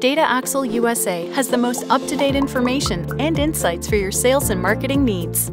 Data Axle USA has the most up to date information and insights for your sales and marketing needs.